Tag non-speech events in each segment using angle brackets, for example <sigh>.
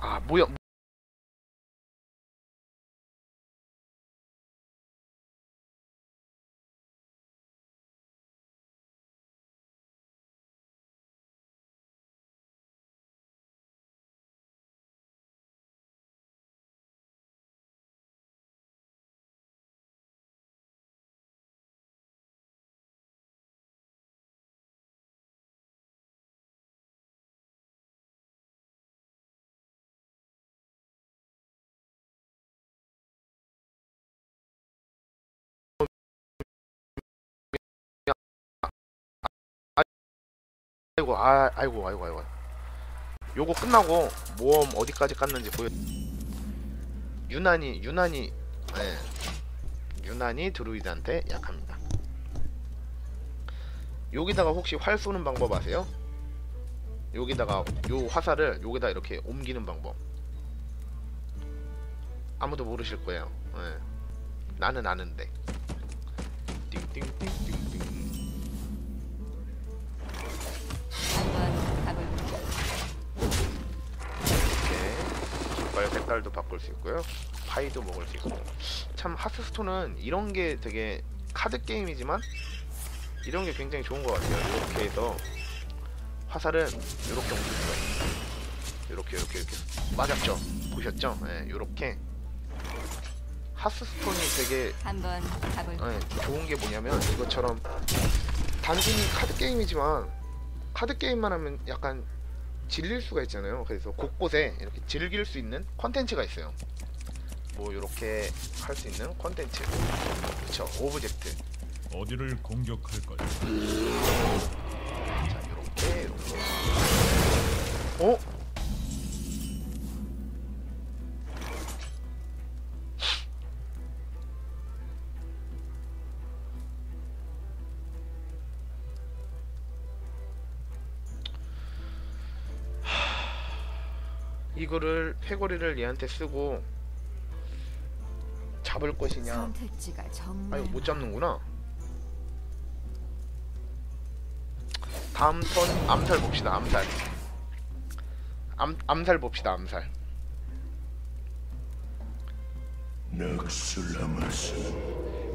아 뭐야 아이고 아 아이고 아이고 아이고. 요거 끝나고 모험 어디까지 깠는지 보여. 유난히 유난히 네. 유난히 드루이드한테 약합니다. 여기다가 혹시 활 쏘는 방법 아세요? 여기다가 요 화살을 여기다 이렇게 옮기는 방법. 아무도 모르실 거예요. 네. 나는 아는데. 띵띵띵띵띵 깃발 색깔도 바꿀 수 있고요. 파이도 먹을 수 있고. 참 하스스톤은 이런 게 되게 카드 게임이지만 이런 게 굉장히 좋은 것 같아요. 이렇게 해서 화살은 이렇게 옮길 수가 있어요 이렇게 이렇게 이렇게 맞았죠? 보셨죠? 네, 이렇게. 하스스톤이 되게 한번 가볼까? 네, 좋은 게 뭐냐면 이것처럼 단순히 카드 게임이지만 카드 게임만 하면 약간 질릴 수가 있잖아요. 그래서 곳곳에 이렇게 즐길 수 있는 컨텐츠가 있어요. 뭐 이렇게 할 수 있는 컨텐츠, 그렇죠? object. 어디를 공격할 거야? 자, 이렇게 이렇게. 어? 이거를 패거리를 얘한테 쓰고 잡을 것이냐? 선택지가 아 정말 이거 못 잡는구나. 다음 턴 암살 봅시다. 암살. 암 암살 봅시다. 암살. 넉슬라마스는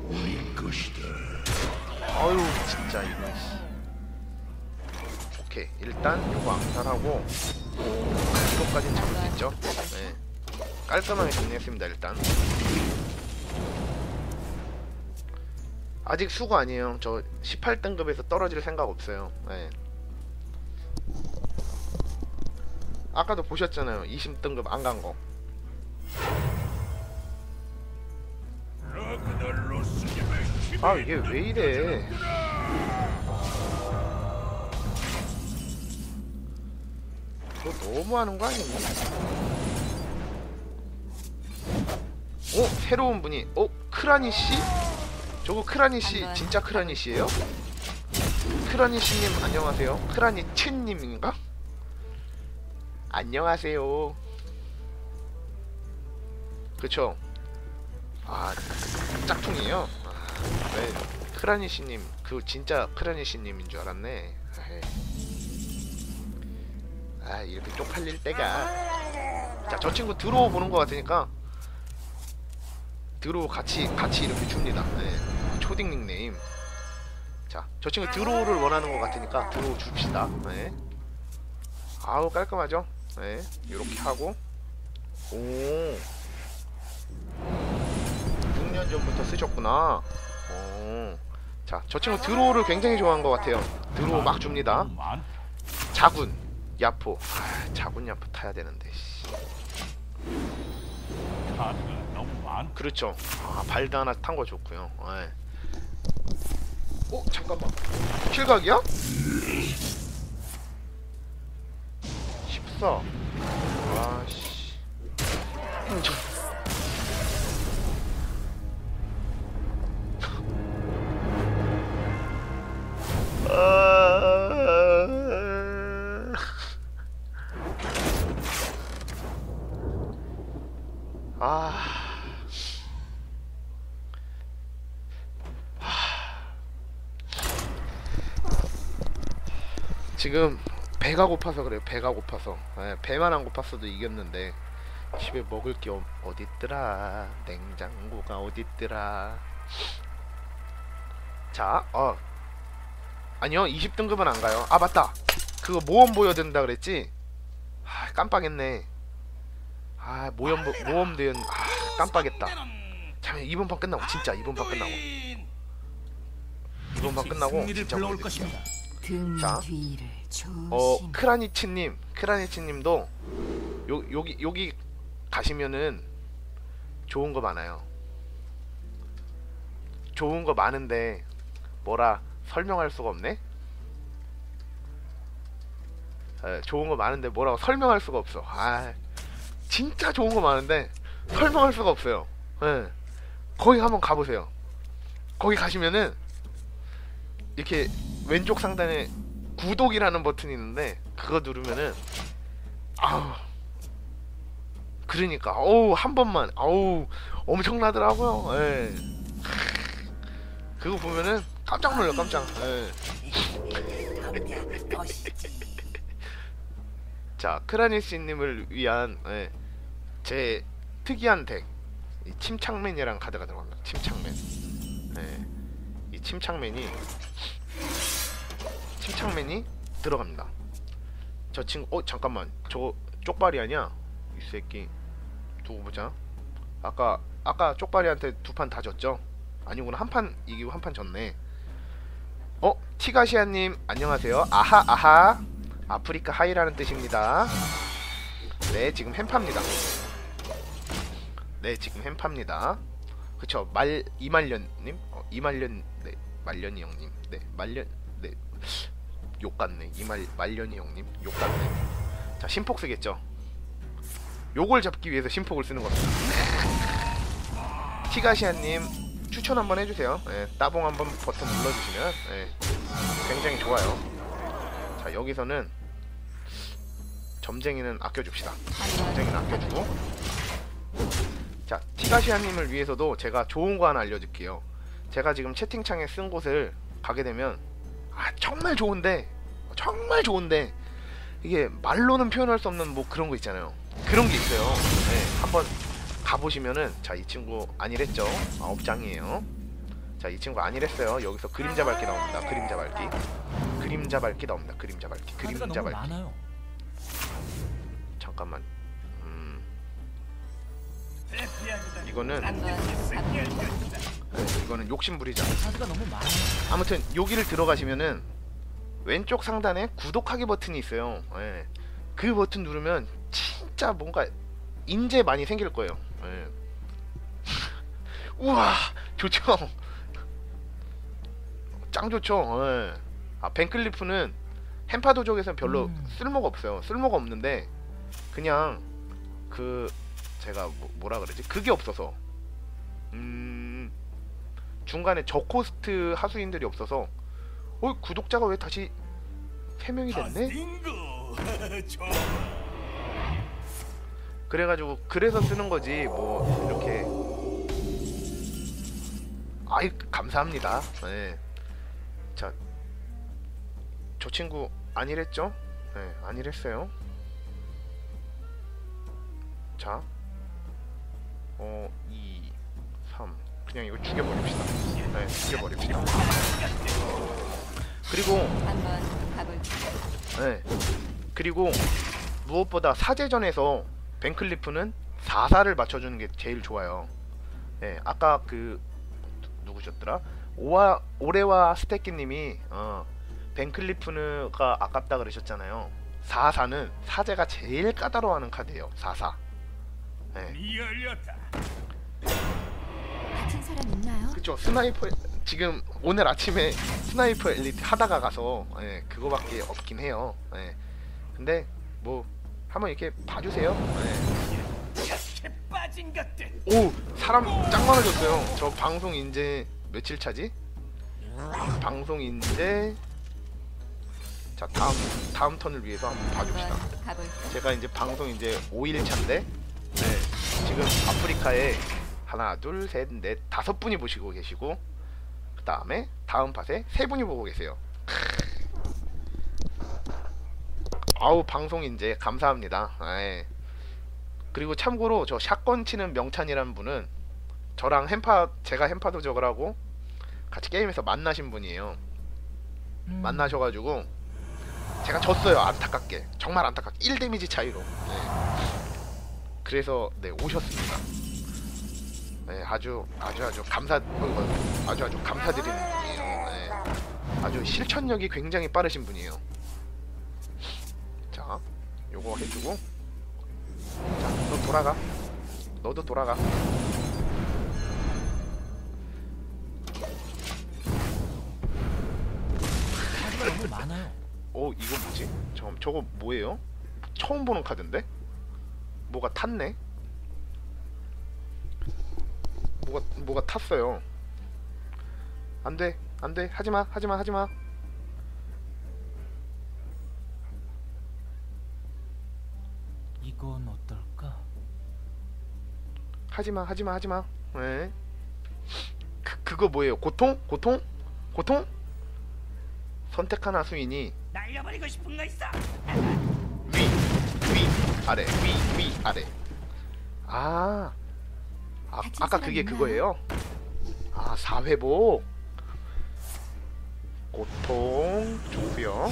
우리 것이다. 아유 진짜 이거. 씨. 오케이 일단 요거 암살하고 이거까지는 잡을 수 있죠. 네. 깔끔하게 정리했습니다. 일단. 아직 수고 아니에요. 저 18등급에서 떨어질 생각 없어요. 네. 아까도 보셨잖아요. 20등급 안 간 거. 아 이게 왜 이래? 너 너무하는 거 아니니? 어 새로운 분이 어 크라니 씨? 저거 크라니 씨 진짜 크라니 씨예요? 크라니 씨님 안녕하세요. 크라니 첸님인가? 안녕하세요. 그쵸? 아 짝퉁이에요? 아, 네. 크라니 씨님 그 진짜 크라니 씨님인 줄 알았네. 아이. 아 이렇게 쪽팔릴 때가. 자 저 친구 draw 보는 것 같으니까 draw 같이 같이 이렇게 줍니다. 네. 초딩 닉네임. 자 저 친구 draw를 원하는 것 같으니까 draw 줍시다. 네. 아우 깔끔하죠? 네 이렇게 하고. 오. 6년 전부터 쓰셨구나. 오 자 저 친구 draw를 굉장히 좋아하는 것 같아요. draw 막 줍니다. 만 자군 야포 아, 자군 야포 타야 되는데 씨. 카드가 너무 많. 그렇죠 아 발드 하나 탄 거 좋고요 예. 어 잠깐만 킬각이야? 14 아씨 아. 지금 배가 고파서 그래요. 배가 고파서. 예, 배만 안 고팠어도 이겼는데 집에 먹을 게 어, 어딨더라. 냉장고가 어딨더라. 자, 어. 아니요, 20등급은 안 가요. 아 맞다. 그거 모험 보여야 된다 그랬지? 아 깜빡했네. 아 모험 보- 모험 대연 아 깜빡했다. 잠깐 이번 판 끝나고 진짜 이번 판 끝나고 이번 판 끝나고 진짜 보여드릴게요. 등 자. 뒤를 조심. 어 크라니치님 크라니치님도 요 여기 여기 가시면은 좋은 거 많아요. 좋은 거 많은데 뭐라 설명할 수가 없네. 에, 좋은 거 많은데 뭐라고 설명할 수가 없어. 아 진짜 좋은 거 많은데 설명할 수가 없어요. 예. 거기 한번 가보세요. 거기 가시면은 이렇게 왼쪽 상단에 구독이라는 버튼이 있는데 그거 누르면은 아우 그러니까 어우 한 번만 아우 엄청나더라고요. 예. 그거 보면은 깜짝 놀라 깜짝. 예. <laughs> 자 크라니스님을 위한 예, 제 특이한 덱, 이 침착맨이랑 카드가 들어갑니다. 침착맨. 예, 이 침착맨이 침착맨이 들어갑니다. 저 친구, 어 잠깐만, 저거 쪽발이 아니야? 이 새끼. 두고 보자. 아까 아까 쪽발이한테 두 판 다 졌죠? 아니구나 한 판 이기고 한 판 졌네. 어 티가시아님 안녕하세요. 아하 아하 아프리카 하이라는 뜻입니다. 네 지금 햄파입니다. 네 지금 햄파입니다. 그쵸 말 이말년님 어, 이말년 네 말년이 형님 네 말년 네 욕 같네 이말 말년이 형님 욕 같네. 자 신폭 쓰겠죠. 요걸 잡기 위해서 신폭을 쓰는 겁니다. 티가시아님 추천 한번 해주세요. 예, 따봉 한번 버튼 눌러주시면 예, 굉장히 좋아요. 자 여기서는 점쟁이는 아껴줍시다. 점쟁이는 아껴주고 자 티가시아님을 위해서도 제가 좋은 거 하나 알려줄게요. 제가 지금 채팅창에 쓴 곳을 가게 되면 아 정말 좋은데 정말 좋은데 이게 말로는 표현할 수 없는 뭐 그런 거 있잖아요. 그런 게 있어요. 네, 한번 가보시면은 자 이 친구 아니랬죠? 아홉 장이에요. 자 이 친구 아니랬어요. 여기서 그림자 밟기 나옵니다. 그림자 밟기. 그림자 밟기 나옵니다. 그림자. 카드가 그림자. 많아요. 잠깐만. 음. 이거는. 네, 이거는 욕심 부리자. 카드가 너무 많아요. 아무튼 여기를 들어가시면은 왼쪽 상단에 구독하기 버튼이 있어요. 예. 그 버튼 누르면 진짜 뭔가 인재 많이 생길 거예요. 예. <laughs> 우와 좋죠. <laughs> 짱 좋죠. 예. 아 벤클리프는 햄파도족에서는 별로 음. 쓸모가 없어요. 쓸모가 없는데 그냥 그 제가 뭐, 뭐라 그러지? 그게 없어서 음 중간에 저코스트 하수인들이 없어서 어 구독자가 왜 다시 3명이 됐네? <laughs> 그래가지고 그래서 쓰는 거지 뭐 이렇게 아이 감사합니다 네. 자 저 친구 아니랬죠? 네 아니랬어요 자 어, 2, 3 그냥 이거 죽여버립시다 네 죽여버립시다 그리고. 네. 그리고 무엇보다 사제전에서 벤클리프는 4사를 맞춰주는 게 제일 좋아요. 예, 아까 그 누- 누구셨더라? 오와 오레와 스테키님이 어, 벤클리프가 아깝다 그러셨잖아요. 4사는 사제가 제일 까다로워하는 카드예요. 4사. 예. 다친 사람 있나요? 그쵸 Sniper 지금 오늘 아침에 Sniper Elite 하다가 가서 예, 그거밖에 없긴 해요. 예. 근데 뭐 한번 이렇게 봐주세요. 예. 오 사람 짱 많아졌어요. 저 방송 인제 며칠 차지? 방송 인제 자 다음 다음 턴을 위해서 한번 봐줍시다. 제가 이제 방송 이제 5일 차인데 네, 지금 아프리카에 하나 둘 셋 넷 다섯 분이 보시고 계시고 그 다음에 다음 팟에 세 분이 보고 계세요. 아우 방송 이제 감사합니다. 예. 그리고 참고로 저 샷건 치는 명찬이라는 분은 저랑 햄파 제가 햄파 도적을 하고 같이 게임에서 만나신 분이에요. 만나셔가지고 제가 졌어요 안타깝게 정말 안타깝게 1 데미지 차이로. 네. 그래서 네 오셨습니다. 네 아주 아주 아주 감사 어, 어, 아주 아주 감사드리는 분이에요. 네. 아주 실천력이 굉장히 빠르신 분이에요. 자, 요거 해주고, 자, 너 돌아가. 너도 돌아가. 많아요. 어, 이거 뭐지? 잠깐, 저거 뭐예요? 처음 보는 카드인데? 뭐가 탔네? 뭐가 뭐가 탔어요. 안 돼, 안 돼, 하지 마, 하지 마, 하지 마. 이건 어떨까? 하지마 하지마 하지마 네. 그, 그거 뭐예요 고통? 고통? 고통? 선택하나 수인이 날려버리고 싶은 거 있어. 아래, 위, 위, 아래 아, 아 아까 그게? 그거예요? 아 4회복 고통 좋고요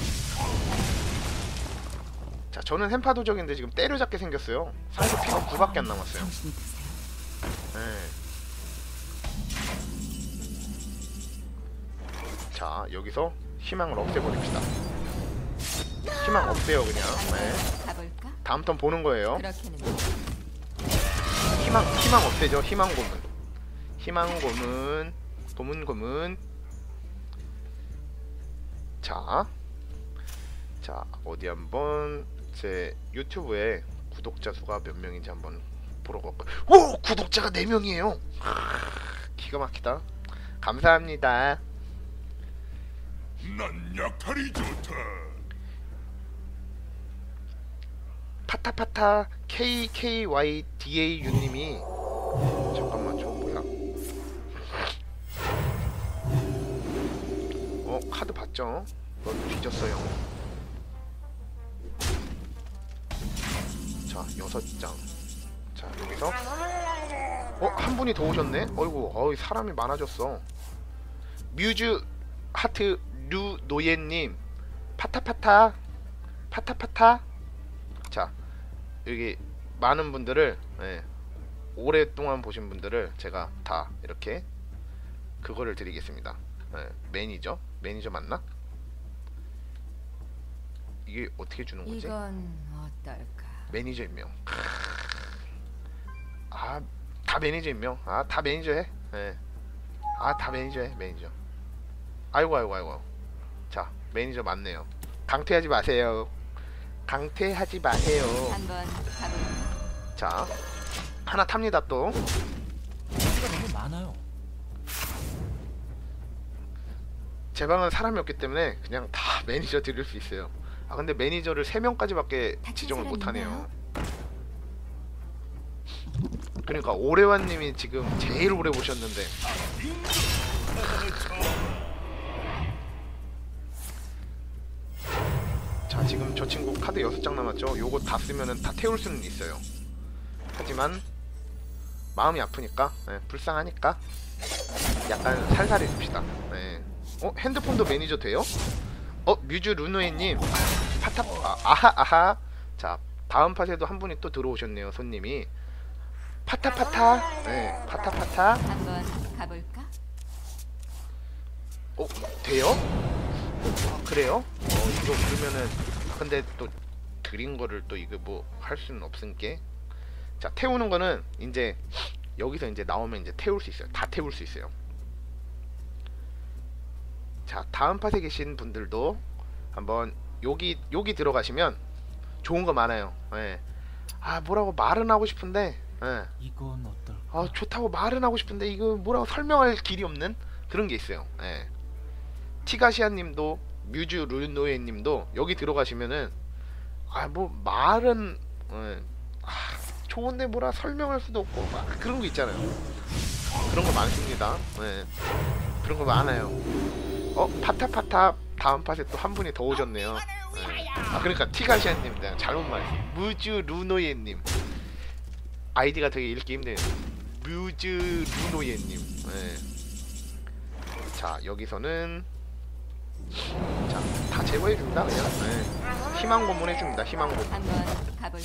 자 저는 햄파도적인데 지금 때려잡게 생겼어요 상대 피가 9밖에 안 남았어요. 네. 자 여기서 희망을 없애버립시다 희망 없애요 그냥 네. 다음 턴 보는 거예요 희망 희망 없애죠 희망 고문 희망 고문 고문 고문 자, 자 어디 한번 제 유튜브에 구독자 수가 몇 명인지 한번 보러 갈까요? 오 구독자가 4 명이에요. 기가 막히다. 감사합니다. 난 약탈이 좋다. 파타파타 KKYDAU님이 잠깐만 저 뭐야? 어 카드 봤죠? 너 뒤졌어요. 자 여섯 장. 자 여기서 어 한 분이 더 오셨네. 어이구 어이 사람이 많아졌어. 뮤즈 하트 류 노예님 파타파타 파타파타 자 여기 많은 분들을 예, 오랫동안 보신 분들을 제가 다 이렇게 그거를 드리겠습니다. 예, 매니저 매니저 맞나? 이게 어떻게 주는 거지? 이건 어떨까? 매니저 임명. 아, 다 매니저 임명. 아, 다 매니저 해. 예. 아, 다 매니저 해. 매니저. 아이고, 아이고, 아이고. 자, 매니저 맞네요. 강퇴하지 마세요. 강퇴하지 마세요. 한번? 자, 하나 탑니다 또. 너무 많아요. 제 방은 사람이 없기 때문에 그냥 다 <laughs> 매니저 드릴 수 있어요. 아, 근데 매니저를 3명까지밖에 다친 지정을 사람 못 하네요. 있나요? 그러니까 오래완님이 지금 제일 오래 보셨는데 지금 저 친구 카드 6장 남았죠 요거 다 쓰면은 다 태울 수는 있어요 하지만 마음이 아프니까 예, 불쌍하니까 약간 살살해 줍시다 예. 어 핸드폰도 매니저 돼요? 어 뮤즈 루노에님 파타 아, 아하 아하 자 다음 팟에도 한 분이 또 들어오셨네요 손님이 파타파타 네 파타파타 한번 가볼까? 어 돼요? 아, 그래요? 어 이거 그러면은 아, 근데 또 드린 거를 또 이거 뭐 할 수는 없으니까 자 태우는 거는 이제 여기서 이제 나오면 이제 태울 수 있어요 다 태울 수 있어요 자 다음 팟에 계신 분들도 한번 여기 여기 들어가시면 좋은 거 많아요 예. 아 뭐라고 말은 하고 싶은데 예. 이건 어떨까? 아 좋다고 말은 하고 싶은데 이거 뭐라고 설명할 길이 없는 그런 게 있어요. 예. 티가시안님도 뮤즈 루노에님도 여기 들어가시면은 아 뭐 말은 예. 아, 좋은데 뭐라 설명할 수도 없고 막 그런 거 있잖아요. 그런 거 많습니다. 예. 그런 거 많아요. 어 파타파타 다음 팟에 또 한 분이 더 오셨네요. 예. 아 그러니까 티가시안님 내가 잘못 말했어 뮤즈 루노에님 아이디가 되게 읽기 힘드네요 뮤즈 루노예님 네. 자 여기서는 자 다 제거해줍니다 그냥 네. 희망 고문 해줍니다 희망 고문 한번 가볼까?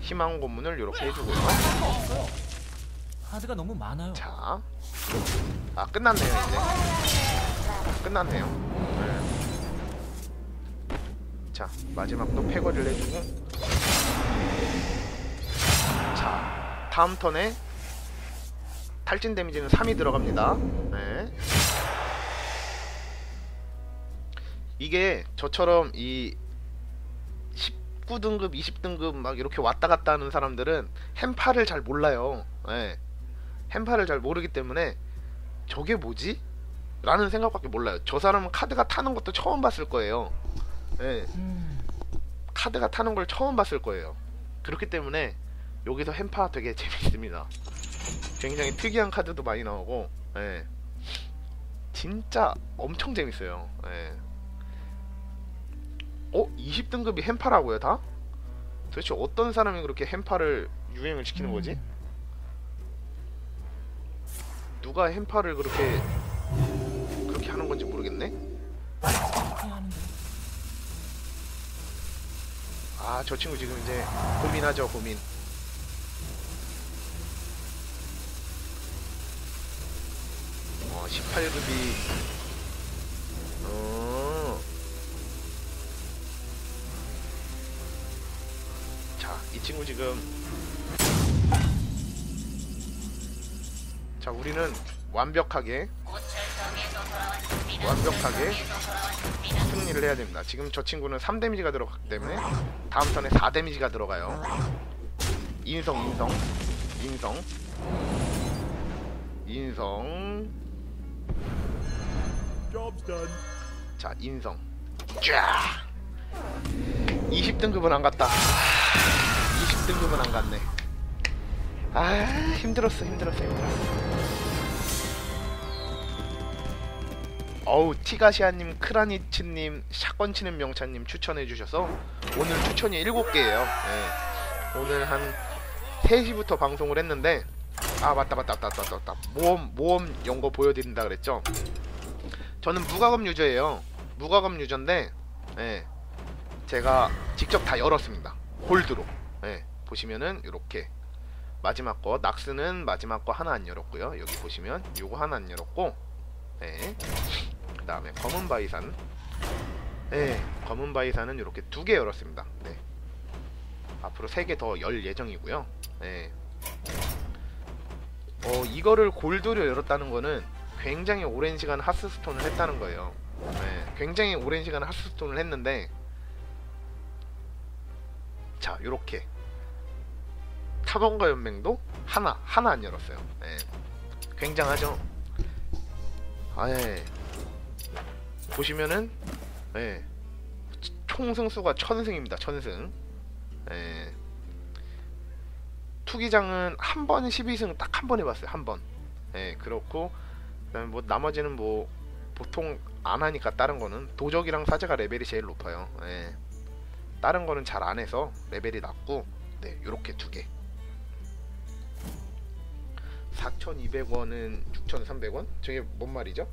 희망 고문을 이렇게 해주고요 하드가 너무 많아요. 자, 아 끝났네요 이제. 끝났네요. 네. 자 마지막도 패거리를 해주고. 자 다음 턴에 탈진 데미지는 3이 들어갑니다. 네. 이게 저처럼 이 19등급, 20등급 막 이렇게 왔다 갔다 하는 사람들은 햄파를 잘 몰라요. 네. 햄파를 잘 모르기 때문에 저게 뭐지? 라는 생각밖에 몰라요. 저 사람은 카드가 타는 것도 처음 봤을 거예요. 예, 음, 카드가 타는 걸 처음 봤을 거예요. 그렇기 때문에 여기서 햄파 되게 재밌습니다. 굉장히 특이한 카드도 많이 나오고, 예. 진짜 엄청 재밌어요. 예. 어? 20등급이 햄파라고요, 다? 도대체 어떤 사람이 그렇게 햄파를 유행을 시키는 거지? 음, 누가 햄파를 그렇게 그렇게 하는 건지 모르겠네. 아, 저 친구 지금 이제 고민하죠, 고민. 어, 18급이 친구 지금 자, 우리는 완벽하게 완벽하게 승리를 해야 됩니다. 지금 저 친구는 3 데미지가 들어갔기 때문에 다음 턴에 4 데미지가 들어가요. 인성, 인성, 인성, 인성. 자, 인성. 쫙. 20등급은 안 갔다. 20등급은 안 갔네. 아, 힘들었어, 힘들었어, 힘들었어. 어우 티가시아님, 크라니츠님, 샷건 치는 명차님 추천해주셔서 오늘 추천이 7개예요. 오늘 한 3시부터 방송을 했는데 아 맞다 맞다 맞다 맞다 맞다 모험 모험 연거 보여드린다 그랬죠. 저는 무과금 유저예요. 무과금 유저인데 예, 제가 직접 다 열었습니다. 홀드로 예, 보시면은 이렇게. 마지막 거 낙스는 마지막 거 하나 안 열었고요. 여기 보시면 요거 하나 안 열었고 예. 그 다음에 검은 바이산. 네 검은 바이산은 이렇게 두 개 열었습니다. 네. 앞으로 세 개 더 열 예정이고요. 네. 어, 이거를 골드로 열었다는 거는 굉장히 오랜 시간 하스스톤을 했다는 거예요. 네 굉장히 오랜 시간 하스스톤을 했는데 자 요렇게 탐험가 연맹도? 하나 하나 안 열었어요. 네. 굉장하죠? 아 예. 보시면은 예. 총승수가 천승입니다 천승. 예. 투기장은 한 번 12승 딱 한 번 해봤어요 한 번. 예 그렇고 그다음에 뭐 나머지는 뭐 보통 안 하니까 다른 거는 도적이랑 사제가 레벨이 제일 높아요. 예. 다른 거는 잘 안 해서 레벨이 낮고 네 요렇게 두 개 4,200원은 6,300원? 저게 뭔 말이죠?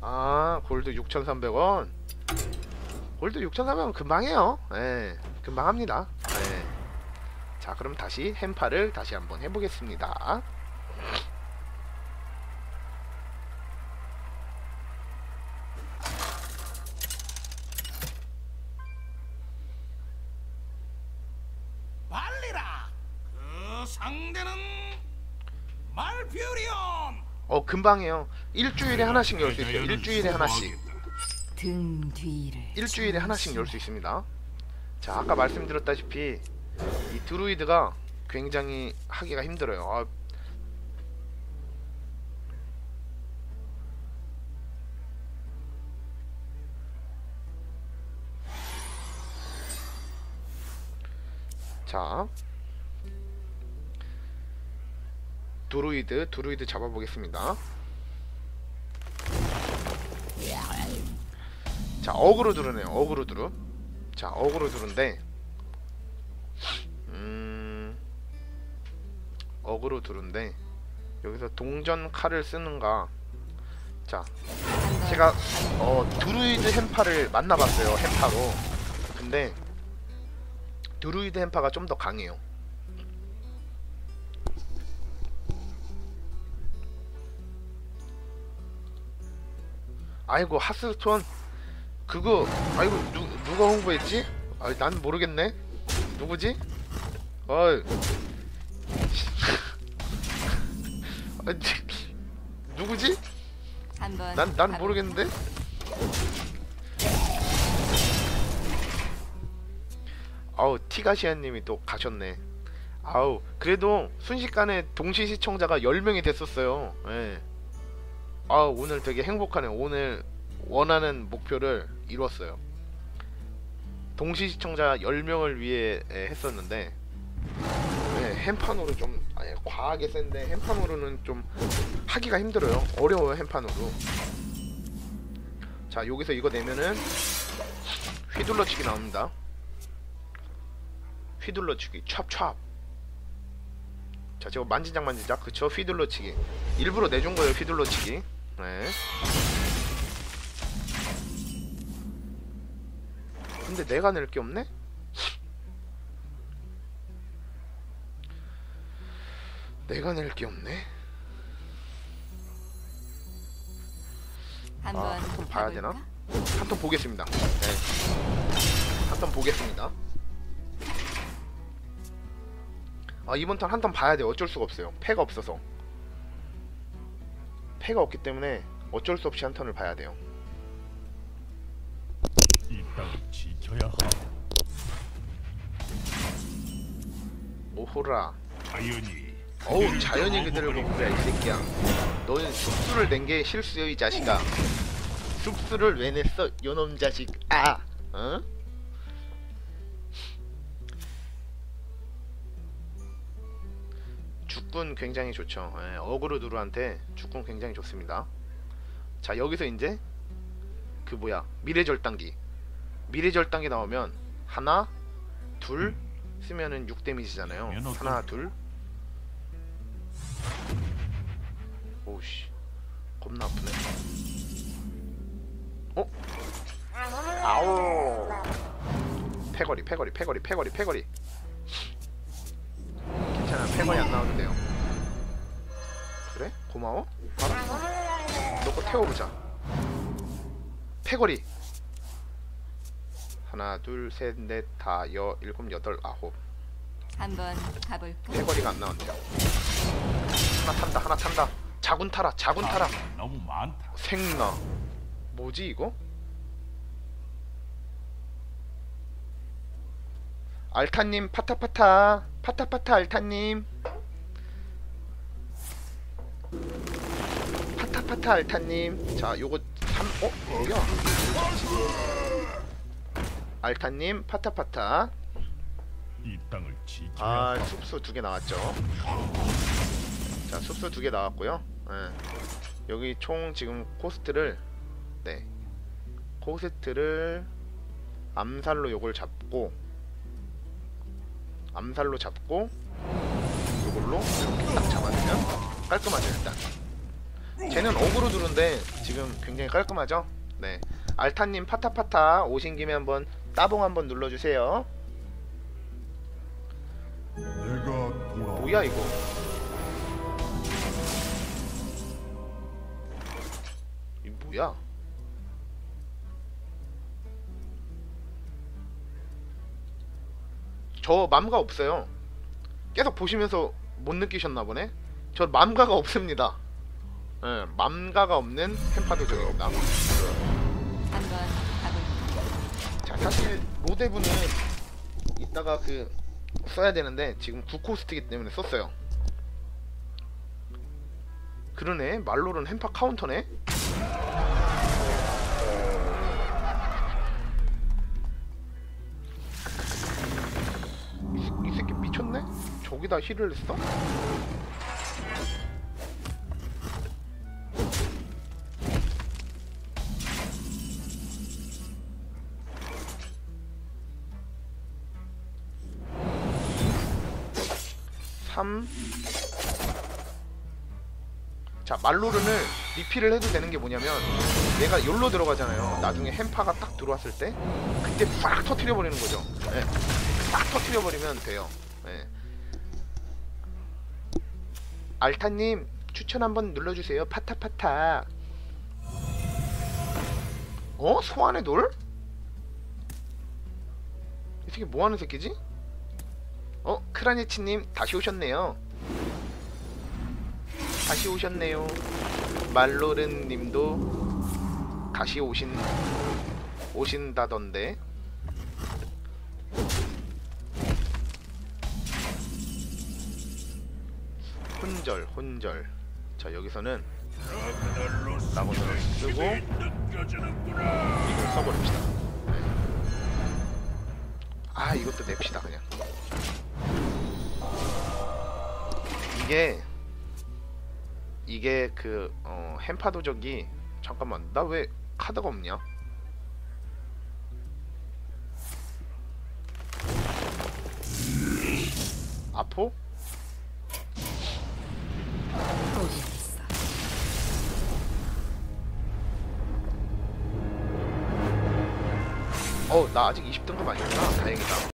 아 골드 6,300원 골드 6,300원 금방 해요 예 금방 합니다 예. 자 그럼 다시 햄파를 다시 한번 해보겠습니다 빨리라. 그 상대는 말퓨리온. 어 금방 해요 일주일에 하나씩 열 수 있어요 일주일에 하나씩 등 뒤를 일주일에 하나씩 열 수 있습니다. 자, 아까 말씀드렸다시피 이 드루이드가 굉장히 하기가 힘들어요. 아, 자, 드루이드, 드루이드 잡아보겠습니다. 자 어그로 드루네요. 어그로 드루. 자 어그로 드룬데 음 어그로 드룬데 여기서 동전 칼을 쓰는가? 자 제가 어 드루이드 햄파를 만나봤어요 햄파로. 근데 드루이드 햄파가 좀 더 강해요 아이고 하스스톤 그거 아이고 누, 누가 홍보했지? 아, 난 모르겠네 누구지? 어이 <laughs> 아, 누구지? 난, 난? 모르겠는데? 아우 티가시아님이 또 가셨네 아우 그래도 순식간에 동시 시청자가 10명이 됐었어요 예. 아우 오늘 되게 행복하네요 오늘 원하는 목표를 이뤘어요. 동시 시청자 10명을 위해 예, 했었는데 예, 햄판으로 좀 아니, 과하게 센데 햄판으로는 좀 하기가 힘들어요. 어려워요 햄판으로. 자 여기서 이거 내면은 휘둘러치기 나옵니다. 휘둘러치기 찹찹. 자 제가 만지작 만지작. 그쵸? 휘둘러치기. 일부러 내준 거예요 휘둘러치기 네 근데 내가 낼 게 없네? 내가 낼 게 없네 한번 아, 한번 봐야 되나? 가볼까? 한턴 보겠습니다. 네. 한턴 보겠습니다. 아 이번 턴 한 턴 봐야 돼. 어쩔 수가 없어요. 패가 없어서. 패가 없기 때문에 어쩔 수 없이 한 턴을 봐야 돼요. 오호라. 자연이 어우 자연이 그대를 공부야 이 새끼야. 너는 숲수를 낸 게 실수요 이 자식아. 숲수를 왜 냈어 요놈 자식. 아. 어? 죽군 굉장히 좋죠. 예, 어그로 누르한테 죽군 굉장히 좋습니다. 자 여기서 이제 그 뭐야 미래절단기 미래절단기 나오면 하나 둘 쓰면은 6 데미지잖아요. 어떤- 하나 둘 오우씨 겁나 아프네. 어? 아우 패거리 패거리 패거리 패거리 패거리 괜찮아 패거리 안 나오는데요. 고마워. 알았어. 너거 태워보자. 패거리. 하나, 둘, 셋, 넷, 다, 여, 일곱, 여덟, 아홉. 한번 가볼까? 패거리가 안 나온대요. 하나 탄다, 하나 탄다. 자군 타라, 자군 타라. 너무 많다. 생나. 뭐지 이거? 알타님 파타파타 파타파타 알타님 파타파타 알타님 자 요거 3 어? 뭐야? 알타님 파타파타 이 땅을 아. 숲수 두 개 나왔죠 자 숲수 두 개 나왔고요 예. 여기 총 지금 코스트를 네 코스트를 암살로 요걸 잡고 암살로 잡고 요걸로 이렇게 딱 잡아주면 깔끔하죠 일단 쟤는 어그로 드룬데 지금 굉장히 깔끔하죠 네 알타님 파타파타 오신 김에 한번 따봉 한번 눌러주세요. 뭐야 이거? 이 뭐야? 저 맘가 없어요. 계속 보시면서 못 느끼셨나 보네. 저 맘가가 없습니다. 예, 맘가가 없는 햄파도 저입니다. 한번 가볼까? 자 사실 로데브는 이따가 그 써야 되는데 지금 9코스트이기 때문에 썼어요 그러네 말로는 햄파 카운터네 이, 새- 이 새끼 미쳤네? 저기다 힐을 냈어? 3 자, 말로른을 리필을 해도 되는 게 뭐냐면 얘가 열로 들어가잖아요. 나중에 햄파가 딱 들어왔을 때 그때 싹 터트려 버리는 거죠. 예. 싹 터트려 버리면 돼요. 예. 알타님 추천 한번 눌러주세요. 파타파타. 어? 소환의 돌? 이 새끼 뭐 하는 새끼지? 어? 크라니치님 다시 오셨네요. 다시 오셨네요. 말로른 님도 다시 오신 오신다던데. 혼절, 혼절. 자, 여기서는 나무를 쓰고 이걸 써버립시다. 네. 아, 이것도 냅시다 그냥. 이게 이게 그 어, 햄파 도적이 잠깐만 나 왜 카드가 없냐? 아포? 포기하겠어. 어, 나 아직 20등급 아니구나. 다행이다.